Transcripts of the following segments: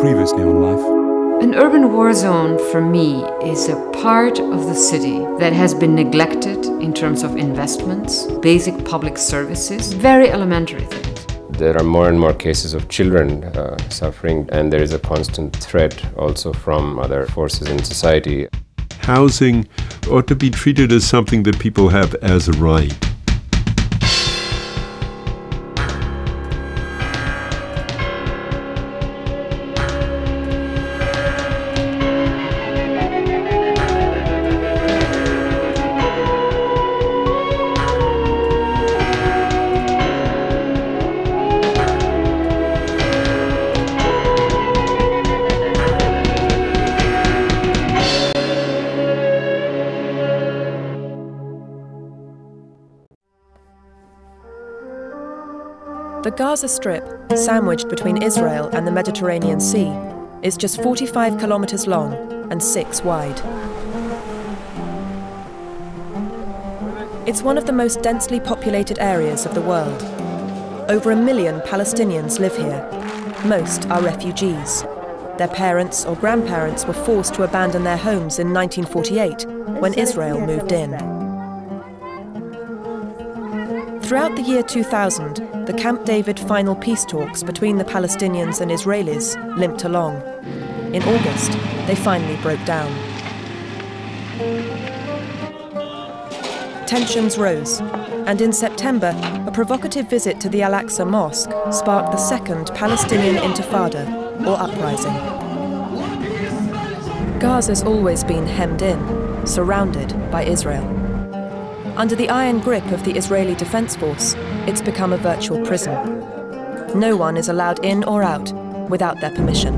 previously on Life. An urban war zone for me is a part of the city that has been neglected in terms of investments, basic public services, very elementary things. There are more and more cases of children uh, suffering, and there is a constant threat also from other forces in society. Housing ought to be treated as something that people have as a right. The Gaza Strip, sandwiched between Israel and the Mediterranean Sea, is just 45 kilometres long and 6 wide. It's one of the most densely populated areas of the world. Over a million Palestinians live here. Most are refugees. Their parents or grandparents were forced to abandon their homes in 1948 when Israel moved in. Throughout the year 2000, the Camp David final peace talks between the Palestinians and Israelis limped along. In August, they finally broke down. Tensions rose, and in September, a provocative visit to the Al Aqsa Mosque sparked the second Palestinian Intifada, or uprising. Gaza's always been hemmed in, surrounded by Israel. Under the iron grip of the Israeli Defense Force, it's become a virtual prison. No one is allowed in or out without their permission.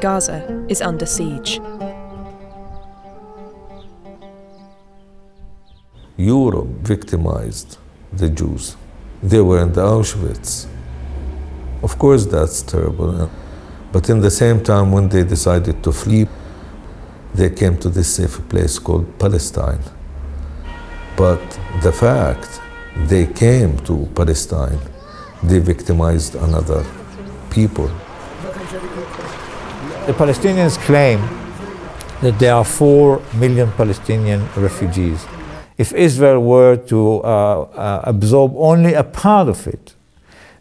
Gaza is under siege. Europe victimized the Jews. They were in the Auschwitz. Of course, that's terrible. But in the same time, when they decided to flee, they came to this safe place called Palestine. But the fact they came to Palestine, they victimized another people. The Palestinians claim that there are four million Palestinian refugees. If Israel were to uh, uh, absorb only a part of it,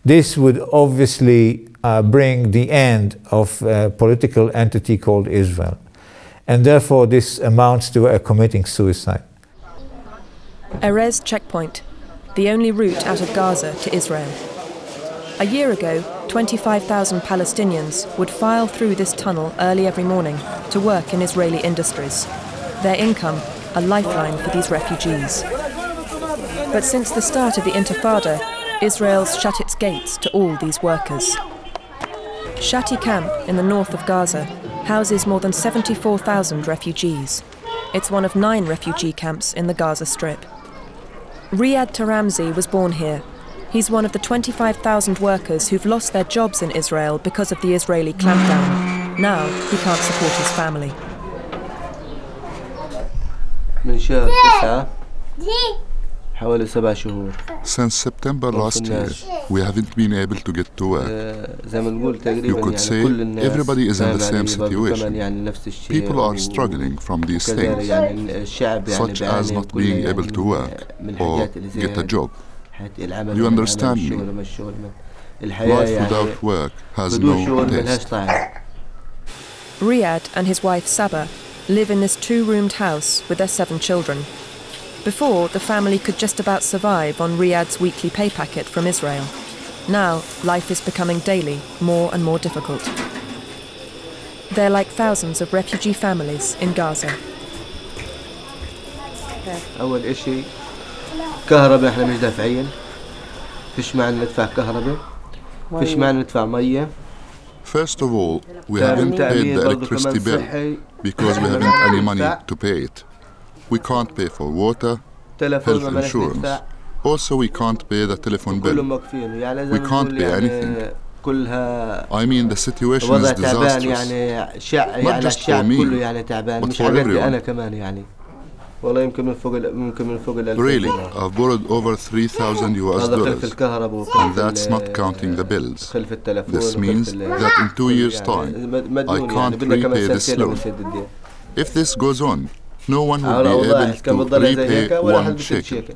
this would obviously uh, bring the end of a political entity called Israel. And therefore, this amounts to a committing suicide. Erez checkpoint, the only route out of Gaza to Israel. A year ago, 25,000 Palestinians would file through this tunnel early every morning to work in Israeli industries. Their income, a lifeline for these refugees. But since the start of the Intifada, Israel's shut its gates to all these workers. Shati camp in the north of Gaza houses more than 74,000 refugees. It's one of nine refugee camps in the Gaza Strip. Riyad Taramzi was born here. He's one of the 25,000 workers who've lost their jobs in Israel because of the Israeli clampdown. Now he can't support his family since September last year we haven't been able to get to work. You could say everybody is in the same situation. people are struggling from these things such as not being able to work or get a job. you understand me? life without work has no taste. Riyad and his wife Sabah live in this two-roomed house with their seven children. Before, the family could just about survive on Riyad's weekly pay packet from Israel. Now, life is becoming daily more and more difficult. They're like thousands of refugee families in Gaza. أول إشي كهرباء إحنا مش دافعين فيش معنا ندفع كهرباء فيش معنا ندفع مية First of all, we تأمين- haven't paid تأمين the برضو electricity كمان bill صحي because we haven't any money to pay it. We can't pay for water, تلفون health ما بدناش insurance. ندفع Also, we can't pay the telephone كلهم bill. موقفين يعني We زي ما can't نقول pay يعني anything. كلها I mean, the situation is وضع تعبان disastrous. يعني شع Not يعني just for الشعب me, كله يعني تعبان but مش for على قد everyone. انا كمان يعني والله يمكن من فوق ال- ممكن من فوق ال 1000 Really, دينار. I've borrowed over 3,000 US هذا خلف dollars. الكهرباء وخلف And that's ال- not counting the bills. خلف التلفون This وخلف means ال- that in two years' يعني time, مد- مديون I يعني can't بدنا كمان repay this سنتين loan. لنسد الدين If this goes on, no one will على be أوضاع able كان to بتضلها زي هيك repay ولا حد one بيسد shekel. شيكل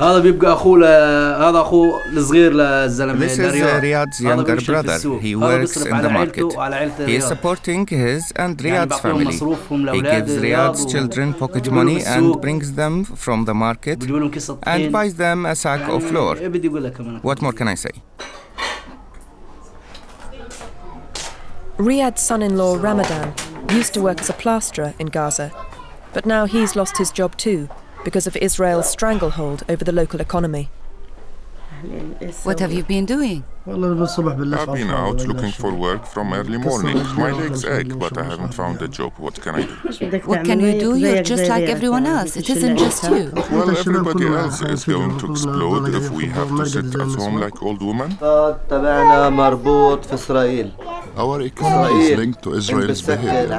هذا بيبقى اخوه ل... هذا اخوه الصغير للزلمه This is لرياض. uh, Riyad's هذا younger بيشتغل في brother. السوق. He هذا works بيصرف in على the عيلته market. وعلى عيلة He is رياض. supporting his and يعني Riyad's بعطيهم family. مصروفهم He لأولاد gives رياض Riyad's و- children pocket وبيجيبوا money بالسوق. and brings them from the market بيجيبوا لهم كيسة and طحين. buys them a sack of يعني flour. إيه بدي اقول لك كمان What more can I say? Riyad's son in law Ramadan used to work as a plasterer in Gaza, but now he's lost his job too because of Israel's stranglehold over the local economy. What have you been doing? I've been out looking for work from early morning. My legs ache, but I haven't found a job. What can I do? What can you do? You're just like everyone else. It isn't just you. Well, everybody else is going to explode if we have to sit at home like old women. Our economy is linked to Israel's behavior.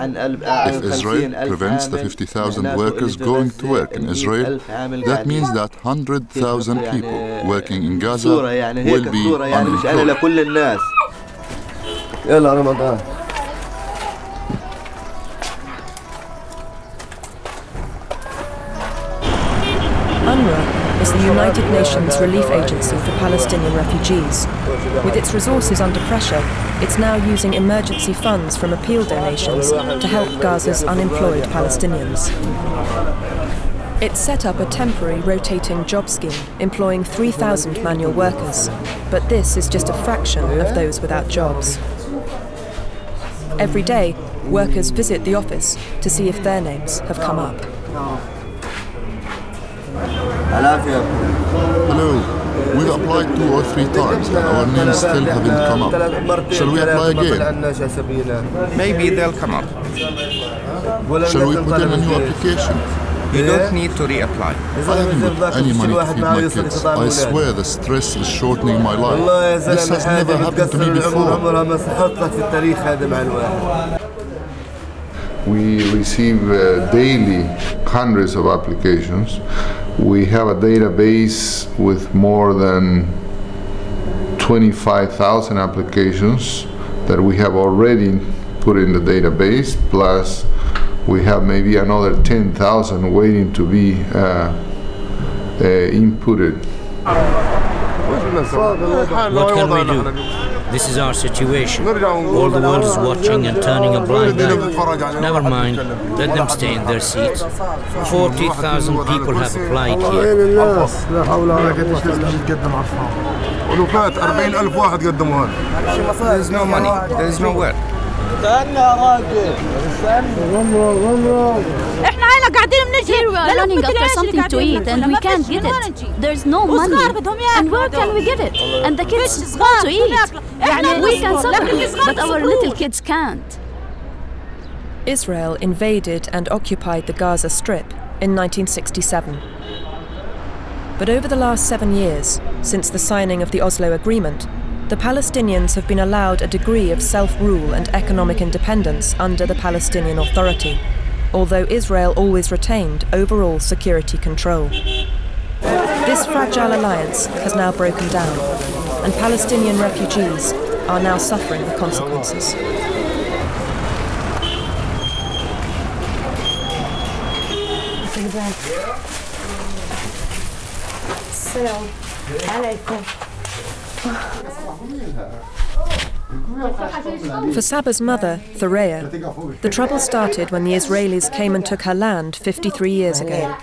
If Israel prevents the 50,000 workers going to work in Israel, that means that 100,000 people working in Gaza will be unemployed. يعني مش أنا unemployed. لكل الناس يلا رمضان UNRWA is the United Nations Relief Agency for Palestinian refugees. With its resources under pressure, it's now using emergency funds from appeal donations to help Gaza's unemployed Palestinians. It set up a temporary rotating job scheme employing 3,000 manual workers, but this is just a fraction of those without jobs. Every day, workers visit the office to see if their names have come up. I love you. Hello. We applied two or three times and our names still haven't come up. Shall we apply again? Maybe they'll come up. Shall we put in a new application? You yeah. don't need to reapply. I haven't got any money to feed my kids. I swear the stress is shortening my life. This has never happened to me before. We receive uh, daily hundreds of applications. We have a database with more than 25,000 applications that we have already put in the database, plus we have maybe another 10,000 waiting to be uh, uh, inputted. What can we do? This is our situation. All the world is watching and turning a blind eye. Never mind, let them stay in their seats. 40,000 people have applied here. There's no money, there's no. استنى يا راجل استنى غمرة غمرة احنا هنا قاعدين بنجري Here we are running after something to eat and we can't get it. There's no money. And where can we get it? And the kids want to eat. We can suffer, but our little kids can't. Israel invaded and occupied the Gaza Strip in 1967. But over the last seven years, since the signing of the Oslo Agreement, the Palestinians have been allowed a degree of self rule and economic independence under the Palestinian Authority, although Israel always retained overall security control. This fragile alliance has now broken down, and Palestinian refugees are now suffering the consequences. Assalamu alaikum. For Sabah's mother, Thorea, the trouble started when the Israelis came and took her land 53 years ago.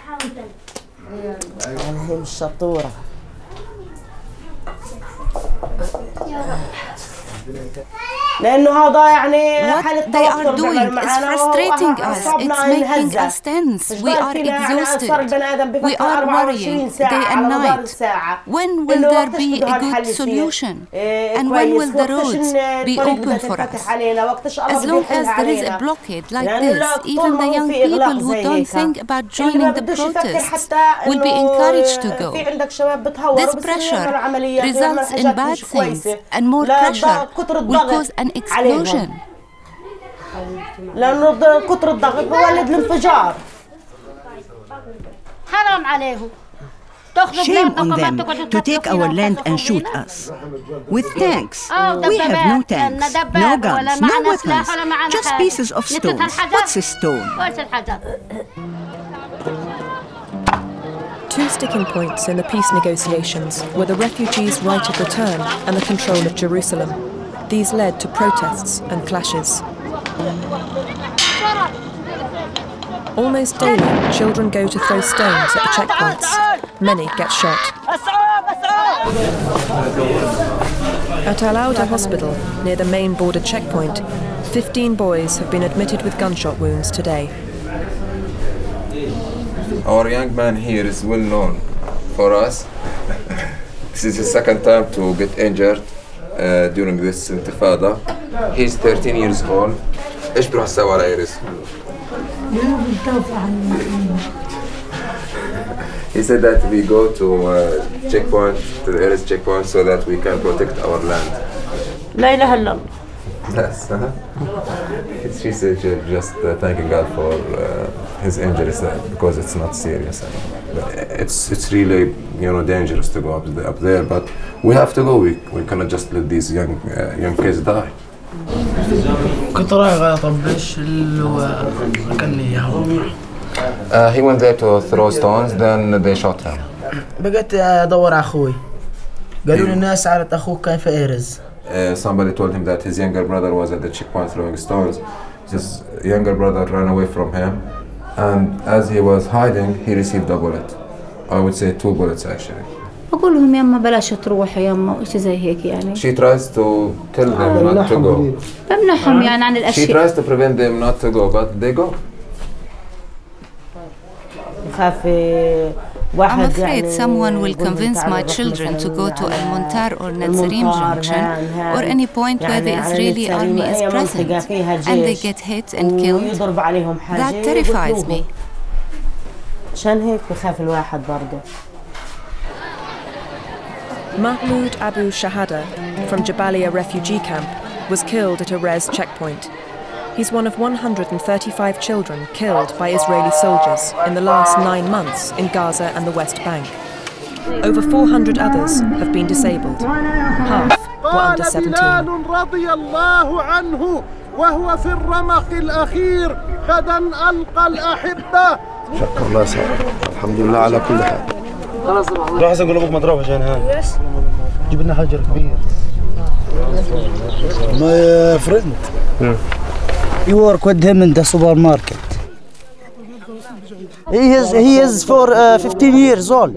هي مش شطورة لأنه هذا يعني What حالة they are توتر doing بيعمل is معنا frustrating us. وأعصابنا It's making انهزت. us tense. مش We are عارفين يعني exhausted. صار البني آدم We بفكر are 24 worrying ساعة day and على مدار night. الساعة When will إنه there وقتش be بده a هالحل good يصير؟ solution? إيه، And when كويس. will the وقتش roads إن be الطريق open بدها for تنفتح us? علينا وقتش الله As بده long يحل as there is a علينا. blockade like لأنه this, لا even طول the ما هو young في إغلاق people who زي don't هيك. think about اللي ما joining the بدوش يفكر protests حتى will be إنه encouraged to go. في عندك شباب بتهوروا This بس pressure يعملوا عمليات ويعملوا results in حاجات bad مش things كويسة and more لا pressure ضغط- كتر will الضغط cause an عليهم. explosion. لانه ض- كتر الضغط بولد الانفجار حرام عليهم تاخذوا Shame بلادكم on ما them تقعدوا to take تتركوا our فينا land and shoot us. With tanks. آه، We have no دبابات. tanks, لنا no دبابة ولا guns, no معنا سلاح weapons, ولا معنا just حاجة. pieces of نتت stones. الحجر. What's a stone? وش الحجر Two sticking points in the peace negotiations were the refugees' right of return and the control of Jerusalem. These led to protests and clashes. Almost daily, children go to throw stones at the checkpoints. Many get shot. At Al Auda Hospital, near the main border checkpoint, 15 boys have been admitted with gunshot wounds today. Our young man here is well known for us. this is his second time to get injured uh, during this intifada. He's 13 years old. ايش بروح تسوي على ايريس؟ He said that we go to uh, checkpoint, to the Erez checkpoint, so that we can protect our land. لا إله إلا الله. Yes. Uh-huh. She said just uh, thanking God for uh, his injuries uh, because it's not serious. uh, But it's it's really you know dangerous to go up, the, up there. But we have to go. We, we cannot just let these young uh, young kids die. كنت رايح اطبش اللي هو كان لي اياه Uh, he went there to throw stones. Then they shot him. بقيت ادور على اخوي قالوا لي الناس عارت اخوك كان في ايرز Uh, somebody told him that his younger brother was at the checkpoint throwing stones. His younger brother ran away from him, and as he was hiding, he received a bullet. I would say two bullets actually. بقول لهم يما بلاش تروحوا يما وإشي زي هيك يعني She tries to tell them not to go. بمنعهم يعني عن She الأشياء tries to prevent them not to go, but they go. يخاف آه، I'm afraid someone will convince my children to go to Al Muntar or Netzarim junction or any point where the Israeli army is present and they get hit and killed. That terrifies me. Mahmoud Abu Shahada from Jabalia refugee camp was killed at Erez checkpoint. He's one of 135 children killed by Israeli soldiers in the last nine months in Gaza and the West Bank. Over 400 others have been disabled. Half were under 17. بلال رضي الله عنه وهو في الرمق الأخير غدا ألقى الأحبة شكر الله سعد الحمد لله على كل حال خلاص روح حسن قول ابوك مضروب عشان هاي جيب لنا حجر كبير My friend, you work with him in the supermarket. He is he is for uh, 15 years old.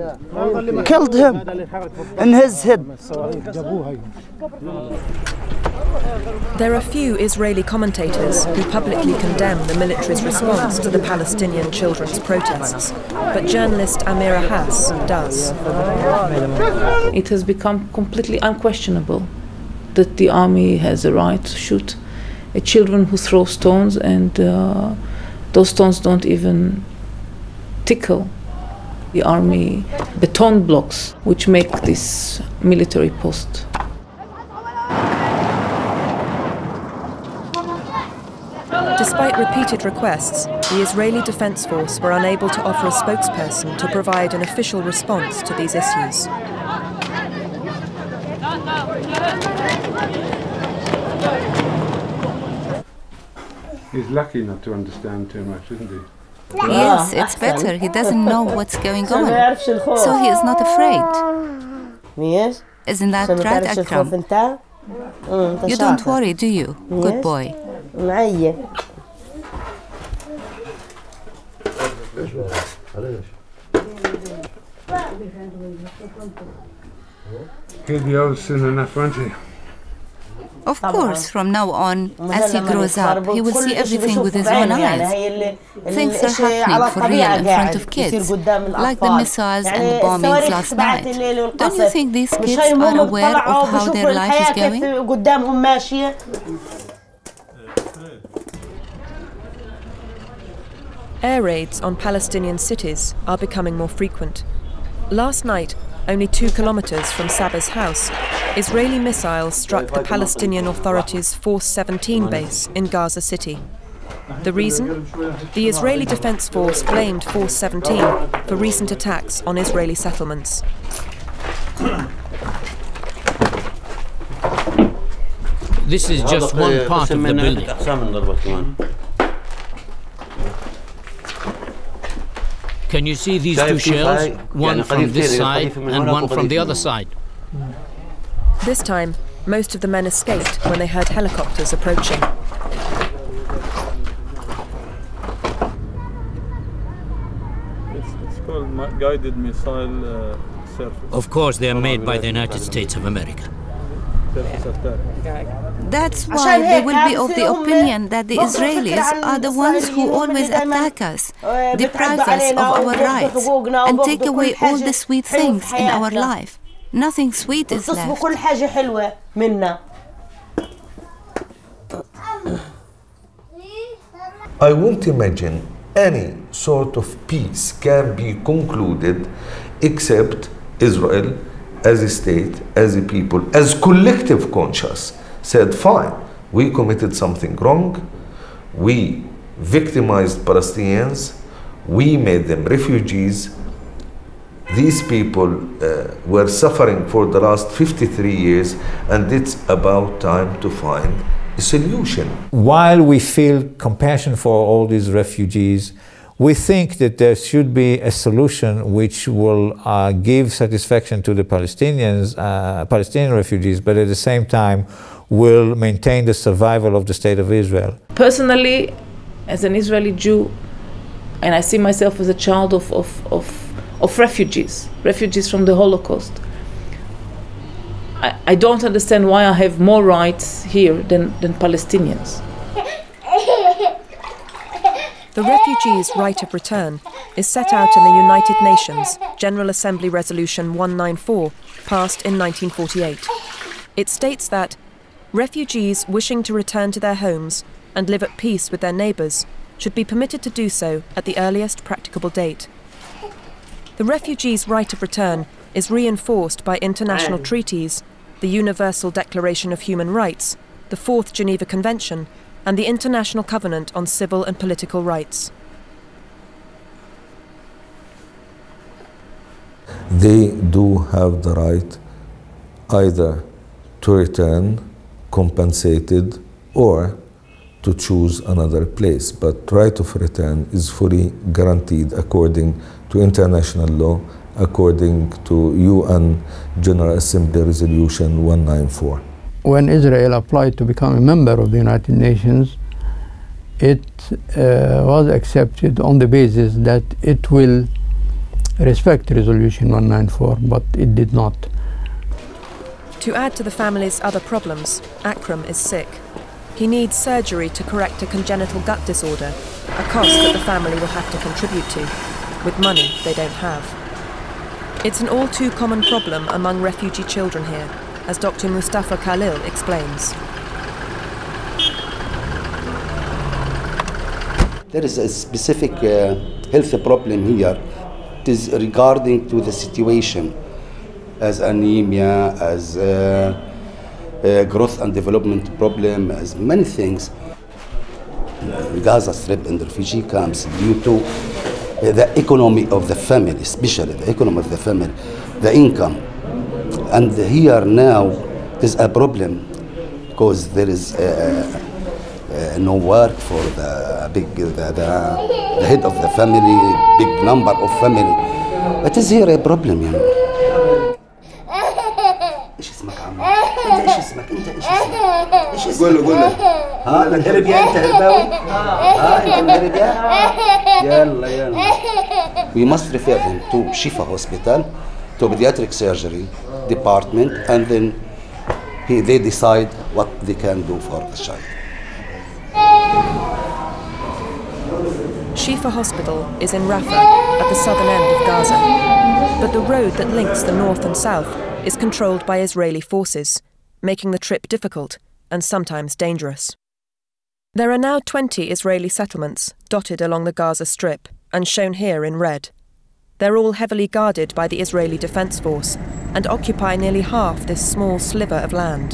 Killed him in his head. There are few Israeli commentators who publicly condemn the military's response to the Palestinian children's protests, but journalist Amira Hass does. It has become completely unquestionable that the army has a right to shoot at children who throw stones, and uh, those stones don't even tickle the army beton blocks which make this military post. Despite repeated requests, the Israeli Defense Force were unable to offer a spokesperson to provide an official response to these issues. He's lucky not to understand too much, isn't he? Yes, ah, it's better. He doesn't know what's going on. So he is not afraid. Yes. Isn't that right, Akram? You don't worry, do you? Good boy. He'll be old soon enough, won't he? Of course, from now on, as he grows up, he will see everything with his own eyes. Things are happening for real in front of kids, like the missiles and the bombings last night. Don't you think these kids are aware of how their life is going? Air raids on Palestinian cities are becoming more frequent. Last night, only two kilometres from Sabah's house, Israeli missiles struck the Palestinian Authority's Force 17 base in Gaza City. The reason? The Israeli Defense Force blamed Force 17 for recent attacks on Israeli settlements. This is just one part of the building. Can you see these two shells? One from this side and one from the other side. This time, most of the men escaped when they heard helicopters approaching. It's, it's called guided missile uh, surface. Of course, they are made by the United States of America. That's why they will be of the opinion that the Israelis are the ones who always attack us, deprive us of our rights, and take away all the sweet things in our life. Nothing sweet is left. I won't imagine any sort of peace can be concluded except Israel as a state, as a people, as collective conscious said, fine, we committed something wrong, we victimized Palestinians, we made them refugees. These people uh, were suffering for the last 53 years, and it's about time to find a solution. While we feel compassion for all these refugees, we think that there should be a solution which will uh, give satisfaction to the Palestinians, uh, Palestinian refugees, but at the same time will maintain the survival of the state of Israel. Personally, as an Israeli Jew, and I see myself as a child of, of, of, of refugees, refugees from the Holocaust. I, I don't understand why I have more rights here than, than Palestinians. The refugees' right of return is set out in the United Nations General Assembly Resolution 194, passed in 1948. It states that refugees wishing to return to their homes and live at peace with their neighbours should be permitted to do so at the earliest practicable date. The refugees' right of return is reinforced by international treaties, the Universal Declaration of Human Rights, the Fourth Geneva Convention, and the International Covenant on Civil and Political Rights. They do have the right either to return compensated or to choose another place. But right of return is fully guaranteed according to international law, according to UN General Assembly Resolution 194. When Israel applied to become a member of the United Nations, it uh, was accepted on the basis that it will respect Resolution 194, but it did not. To add to the family's other problems, Akram is sick. He needs surgery to correct a congenital gut disorder, a cost that the family will have to contribute to, with money they don't have. It's an all too common problem among refugee children here, as Dr. Mustafa Khalil explains. There is a specific uh, health problem here. It is regarding to the situation as anemia, as uh, uh, growth and development problem, as many things. Gaza Strip and refugee camps due to the economy of the family, especially the economy of the family, the income. And here now, there's a problem because there is uh, uh, no work for the big, the, the, the head of the family, big number of family. It is here a problem, you know. ايش اسمك عمو؟ انت ايش اسمك؟ انت ايش اسمك؟ ايش اسمك؟ قول له قول له ها الهرب يا انت هرباوي؟ ها انت الهرب يا؟ يلا يلا We must refer them to Shifa Hospital, to pediatric surgery department, and then he, they decide what they can do for the child. Shifa Hospital is in Rafah, at the southern end of Gaza. But the road that links the north and south is controlled by Israeli forces, making the trip difficult and sometimes dangerous. There are now 20 Israeli settlements dotted along the Gaza Strip and shown here in red. They're all heavily guarded by the Israeli Defense Force and occupy nearly half this small sliver of land.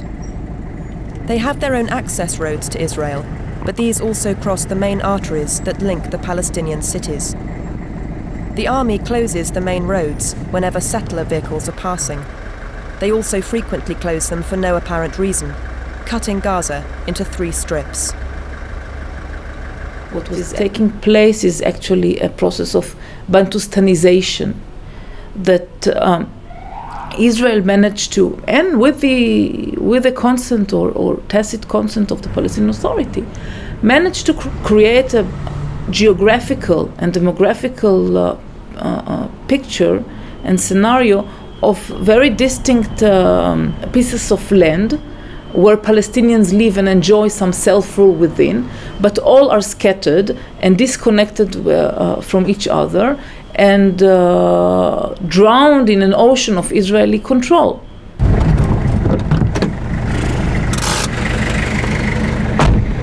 They have their own access roads to Israel, but these also cross the main arteries that link the Palestinian cities. The army closes the main roads whenever settler vehicles are passing. They also frequently close them for no apparent reason, cutting Gaza into three strips. What is taking place is actually a process of Bantustanization that um, Israel managed to, and with the with the consent or, or tacit consent of the Palestinian Authority, managed to cr- create a geographical and demographical uh, uh, uh, picture and scenario of very distinct um, pieces of land where Palestinians live and enjoy some self rule within, but all are scattered and disconnected uh, uh, from each other and uh, drowned in an ocean of Israeli control.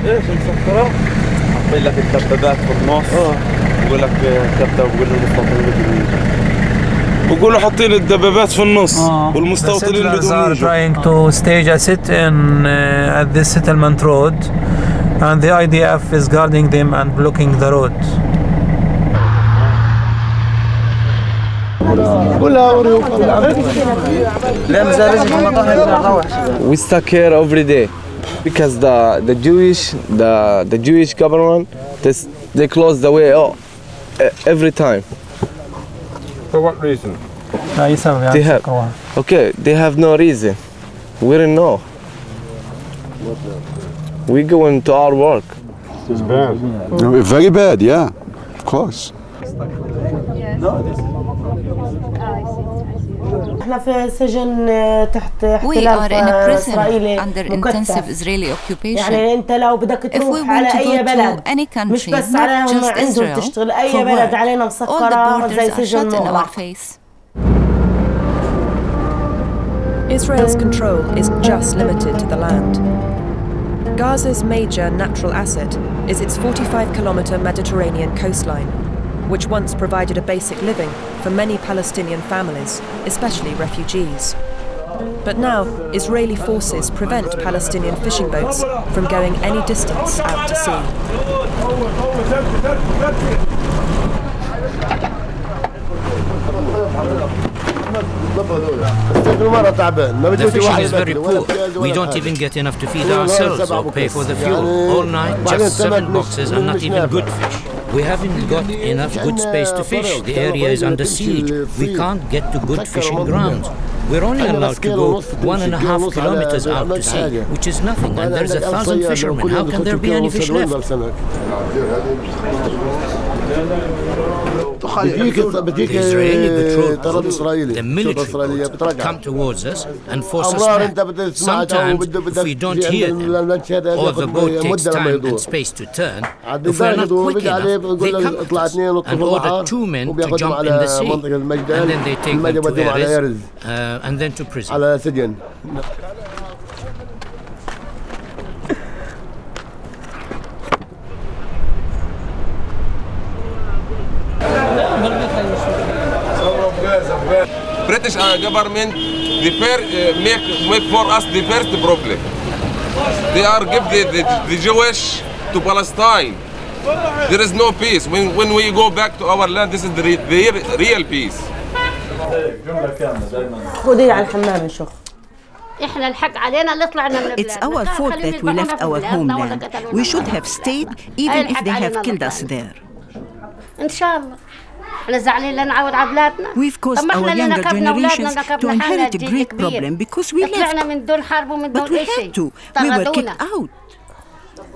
ايش مسكرة؟ حاطين لك الدبابات في النص بقول لك كبتة وبقول المستوطنين بقولوا حاطين الدبابات في النص والمستوطنين settlers بدون are trying to stage a sit-in uh, at this settlement road, and the IDF is guarding them and blocking the road. We stuck here every day because the the Jewish the the Jewish government they, s- they close the way oh, e- every time. For what reason? They have okay. They have no reason. We don't know. We go into our work. It's bad. Very bad, yeah, of course. احنا في سجن آه، تحت We احتلال are in a آه، prison اسرائيلي under مكثف. intensive Israeli occupation. يعني انت لو بدك If we تروح want على to اي go بلد to any country, مش بس not عليهم just عندهم Israel, تشتغل اي for بلد work. علينا All the مسكره borders زي are سجن shut in our مغلق face. Israel's control is just limited to the land. Gaza's major natural asset is its 45 kilometre Mediterranean coastline, which once provided a basic living for many Palestinian families, especially refugees. But now, Israeli forces prevent Palestinian fishing boats from going any distance out to sea. The fishing is very poor. We don't even get enough to feed ourselves or pay for the fuel. All night, just seven boxes and not even good fish. We haven't got enough good space to fish. The area is under siege. We can't get to good fishing grounds. We're only allowed to go one and a half kilometers out to sea, which is nothing, and there's a thousand fishermen. How can there be any fish left? The Israeli patrol, the military boats come towards us and force us back. Sometimes, if we don't hear them, or the boat takes time and space to turn, if we're not quick enough, they come at us and order two men to jump in the sea, and then they take them to Erez, uh, and then to prison. على سجن Government the fir- uh, make make for us the first problem. They are give the, the, the Jewish to Palestine. There is no peace. When, when we go back to our land, this is the, the real peace. خدي على الحمام نشوف إحنا الحق علينا اللي طلعنا من It's our fault that we left our homeland. We should have stayed even if they have killed us there. ان شاء الله إحنا زعلانين لا نعود على بلادنا We've caused our younger generations to inherit a great problem because we طلعنا left. من دون حرب ومن دون But we اي had to. We were kicked out.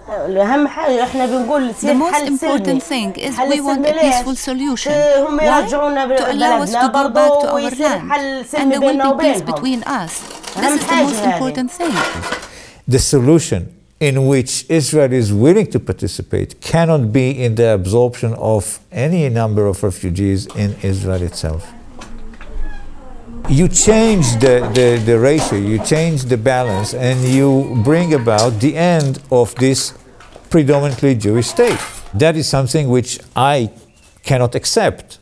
اهم حاجة إحنا بنقول The most important thing is we want a peaceful solution. هم? يرجعونا To allow us to go back to our land. And there will be peace between us. This is the most important thing. The solution in which Israel is willing to participate cannot be in the absorption of any number of refugees in Israel itself. You change the, the, the ratio, you change the balance, and you bring about the end of this predominantly Jewish state. That is something which I cannot accept.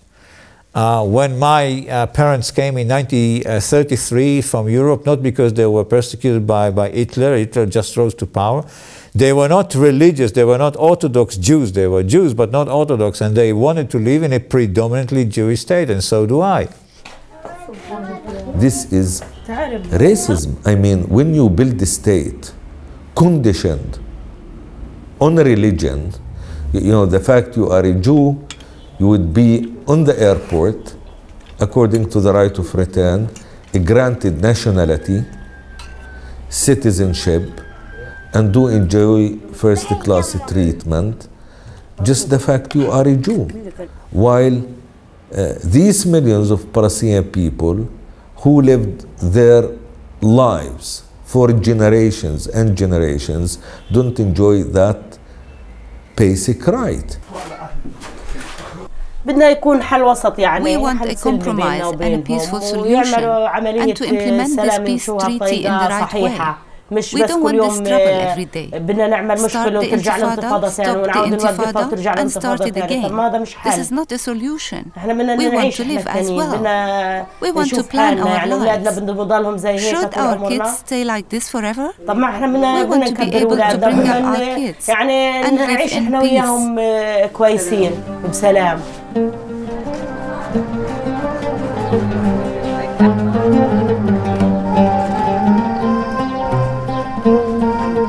Uh, when my uh, parents came in 1933 from Europe, not because they were persecuted by, by Hitler, Hitler just rose to power. They were not religious, they were not Orthodox Jews, they were Jews but not Orthodox, and they wanted to live in a predominantly Jewish state, and so do I. This is racism. I mean, when you build a state conditioned on religion, you know, the fact you are a Jew, you would be on the airport, according to the right of return, a granted nationality, citizenship, and do enjoy first class treatment, just the fact you are a Jew. While uh, these millions of Palestinian people who lived their lives for generations and generations don't enjoy that basic right. بدنا يكون حل وسط يعني We want حل سلمي بيننا ويعملوا عملية سلام the right صحيحة. way. مش بس كل يوم آه، بدنا نعمل مشكلة وترجع الانتفاضه ثانية ونعاود نوقفها وترجع الانتفاضه ثانية. طب هذا مش حل. إحنا بدنا نعيش بدنا نشوف حالنا يعني أولادنا بدنا نضلهم زي هيك طول عمرنا. kids stay like this forever? طب ما إحنا بدنا بدنا نكبر اولادنا يعني نعيش إحنا وياهم آه، كويسين. وبسلام Thank you. Thank you.